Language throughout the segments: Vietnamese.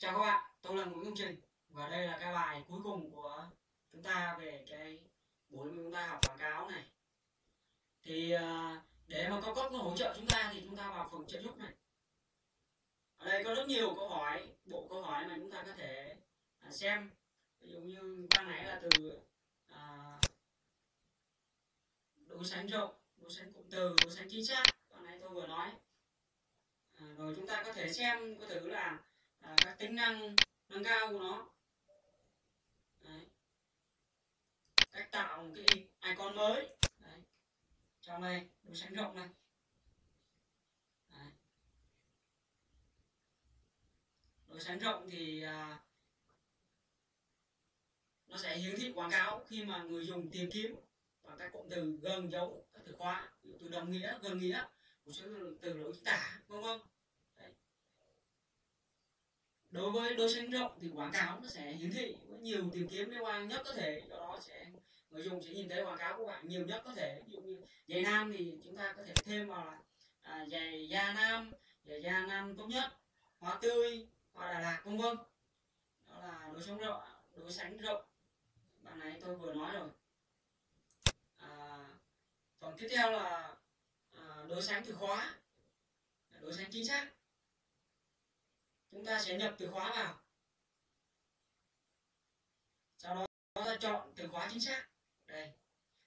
Chào các bạn, tôi là Nguyễn Công Trình và đây là cái bài cuối cùng của chúng ta về cái buổi mà chúng ta học quảng cáo này. Thì à, để mà cao cấp nó hỗ trợ chúng ta thì chúng ta vào phần trợ giúp này. Ở đây có rất nhiều câu hỏi, bộ câu hỏi mà chúng ta có thể à, xem. Ví dụ như ban nãy là từ à, đối sánh rộng, đối sánh cụm từ, đối sánh chính xác. Ban nãy tôi vừa nói. À, rồi chúng ta có thể xem có thử là à, các tính năng nâng cao của nó Đấy. cách tạo một cái icon mới Đấy. trong đây đối sánh rộng này Đấy. đối sánh rộng thì à, nó sẽ hiển thị quảng cáo khi mà người dùng tìm kiếm bằng các cụm từ gần dấu các từ khóa từ đồng nghĩa gần nghĩa một số từ lỗi tả vân vân đối với đối sánh rộng thì quảng cáo nó sẽ hiển thị với nhiều tìm kiếm liên quan nhất có thể do đó sẽ người dùng sẽ nhìn thấy quảng cáo của bạn nhiều nhất có thể. Ví dụ như giày nam thì chúng ta có thể thêm vào là à, giày da nam giày da nam tốt nhất hoa tươi hoa đà lạt vân vân. Đó là đối sánh rộng đối sánh rộng. Bạn này tôi vừa nói rồi. À, phần tiếp theo là à, đối sánh từ khóa đối sánh chính xác chúng ta sẽ nhập từ khóa vào. Sau đó chúng ta chọn từ khóa chính xác. Đây.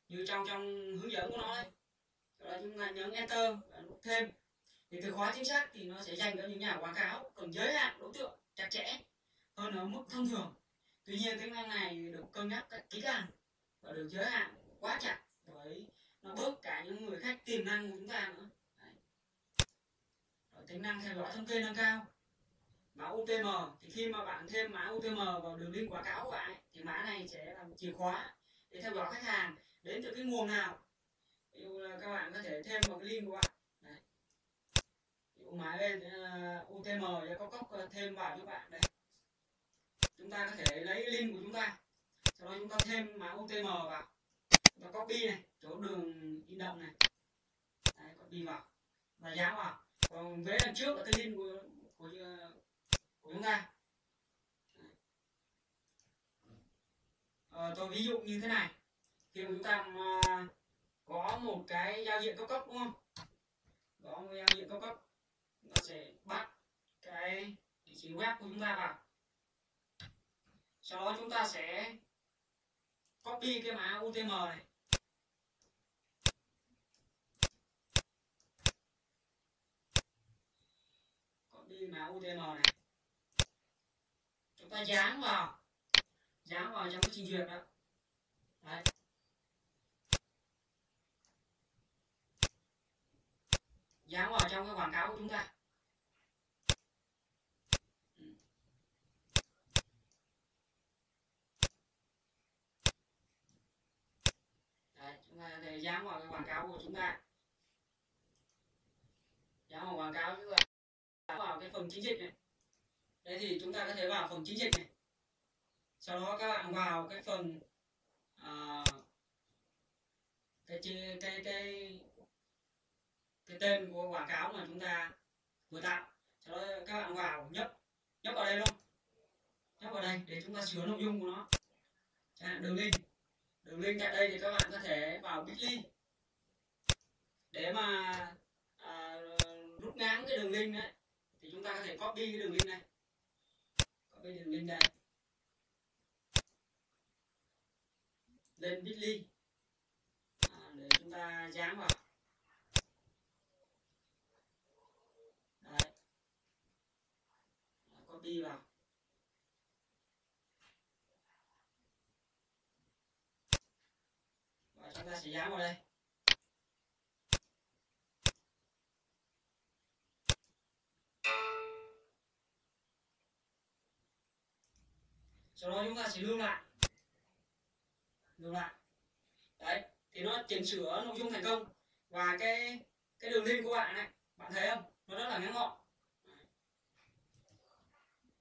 Như trong trong hướng dẫn của nó đây sau đó chúng ta nhấn enter và nút thêm. Thì từ khóa chính xác thì nó sẽ dành cho những nhà quảng cáo cần giới hạn đối tượng chặt chẽ hơn ở mức thông thường. Tuy nhiên tính năng này được cân nhắc kỹ càng và được giới hạn quá chặt bởi nó bớt cả những người khách tiềm năng của chúng ta nữa. Đấy. Tính năng theo dõi thống kê nâng cao mã UTM thì khi mà bạn thêm mã UTM vào đường link quảng cáo của bạn thì mã này sẽ là một chìa khóa để theo dõi khách hàng đến từ cái nguồn nào. Ví dụ là các bạn có thể thêm vào cái link của bạn. Đấy. ví dụ mã lên ờ, uh, UTM để có cốc thêm vào cho bạn đấy. Chúng ta có thể lấy link của chúng ta sau đó chúng ta thêm mã UTM vào. Chúng ta copy này chỗ đường in đậm này. Đấy, copy vào. Và dán vào. Còn vế đằng trước là cái link của của của ngang à, tôi ví dụ như thế này. Khi mà chúng ta à, có một cái giao diện cao cấp đúng không? Có một giao diện cao cấp nó sẽ bắt cái địa chỉ web của chúng ta vào. Sau đó chúng ta sẽ copy cái mã UTM này. Copy mã UTM này ta dán vào. Dán vào trong cái trình duyệt đó. Đấy. Dán vào trong cái quảng cáo của chúng ta. Đấy, chúng ta để dán vào cái quảng cáo của chúng ta. Dán vào quảng cáo chúng ta vào cái phần chính dịch này thế thì chúng ta có thể vào phần chính dịch này. Sau đó các bạn vào cái phần à, cái, cái cái cái cái tên của quảng cáo mà chúng ta vừa tạo. Sau đó các bạn vào nhấp nhấp vào đây luôn. Nhấp vào đây để chúng ta sửa nội dung của nó. Chẳng hạn đường link. Đường link tại đây thì các bạn có thể vào bitly để mà à, rút ngắn cái đường link đấy thì chúng ta có thể copy cái đường link này cái đường link đây. Lên bitly à, để chúng ta dán vào. Đấy. Copy vào. Và chúng ta sẽ dán vào đây. Sau đó chúng ta sẽ lưu lại. Lưu lại. Đấy thì nó chỉnh sửa nội dung thành công. Và cái cái đường link của bạn này bạn thấy không? Nó rất là ngắn gọn.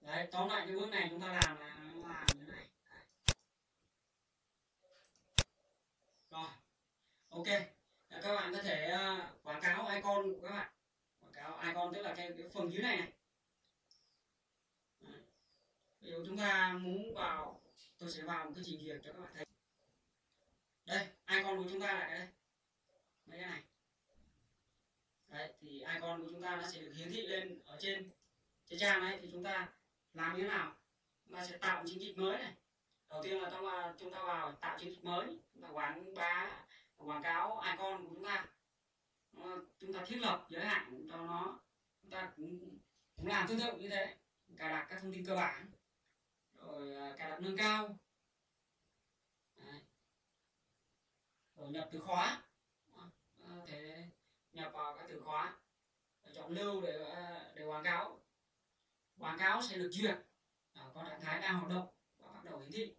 Đấy tóm lại cái bước này chúng ta làm là làm như thế này. Đấy. rồi. Ok. Các bạn có thể ờ, quảng cáo icon của các bạn. Quảng cáo icon tức là cái, cái phần dưới này này nếu chúng ta muốn vào, tôi sẽ vào một cái trình duyệt cho các bạn thấy. Đây, icon của chúng ta là đây. Mấy cái này. Đấy, thì icon của chúng ta nó sẽ được hiển thị lên ở trên cái trang này thì chúng ta làm như thế nào? Chúng ta sẽ tạo chiến dịch mới này. Đầu tiên là chúng ta chúng ta vào tạo chiến dịch mới. Chúng ta quảng bá, quảng cáo icon của chúng ta. Chúng ta thiết lập giới hạn cho nó. Chúng ta cũng cũng làm tương tự như thế. Cài đặt các thông tin cơ bản rồi à, cài đặt nâng cao. Đấy. rồi nhập từ khóa. Thế nhập vào các từ khóa. Rồi chọn lưu để à, để quảng cáo. Quảng cáo sẽ được duyệt. À, có trạng thái đang hoạt động và bắt đầu hiển thị.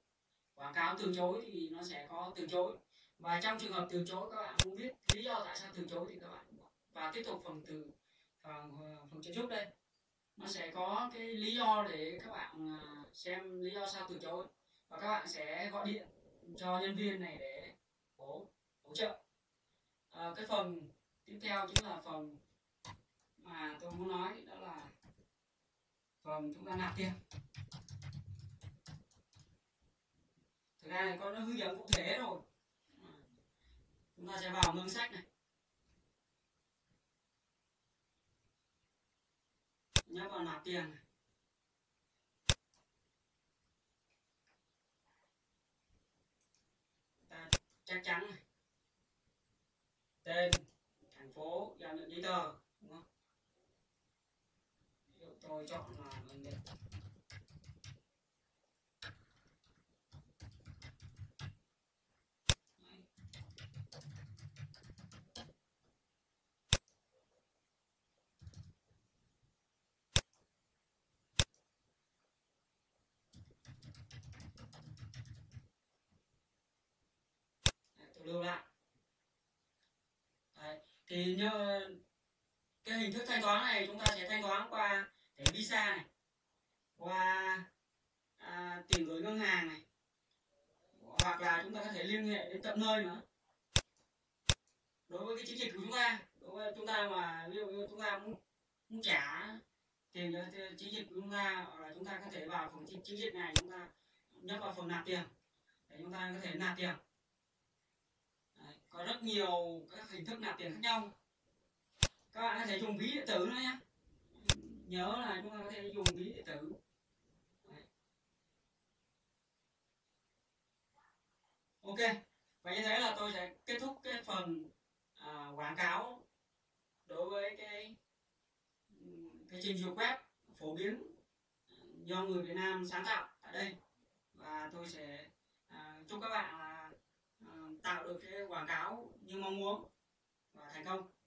Quảng cáo từ chối thì nó sẽ có từ chối. Và trong trường hợp từ chối các bạn muốn biết lý do tại sao từ chối thì các bạn và tiếp tục phần từ phần phần trợ giúp đây nó sẽ có cái lý do để các bạn à, xem lý do sao từ chối. Và các bạn sẽ gọi điện cho nhân viên này để hỗ hỗ trợ. À, cái phần tiếp theo chính là phần mà tôi muốn nói đó là phần chúng ta nạp tiền. Thực ra này có nó hướng dẫn cụ thể rồi. Chúng ta sẽ vào ngân sách này. Nhấp vào nạp tiền. Ta chắc chắn tên, thành phố, giao nhận giấy tờ, đúng không? Ví dụ tôi chọn là lưu lại Đấy. thì như cái hình thức thanh toán này chúng ta sẽ thanh toán qua thẻ visa này qua à, tiền gửi ngân hàng này hoặc là chúng ta có thể liên hệ đến tận nơi nữa đối với cái chiến dịch của chúng ta đối với chúng ta mà ví dụ như chúng ta muốn muốn trả tiền cho chiến dịch của chúng ta hoặc là chúng ta có thể vào phần chiến dịch này chúng ta nhấp vào phần nạp tiền để chúng ta có thể nạp tiền có rất nhiều các hình thức nạp tiền khác nhau. Các bạn có thể dùng ví điện tử nữa nhé nhớ là chúng ta có thể dùng ví điện tử. Đấy. ok và như thế là tôi sẽ kết thúc cái phần à, quảng cáo đối với cái cái trình duyệt web phổ biến do người Việt Nam sáng tạo tại đây. Và tôi sẽ à, chúc các bạn là tạo được cái quảng cáo như mong muốn và thành công.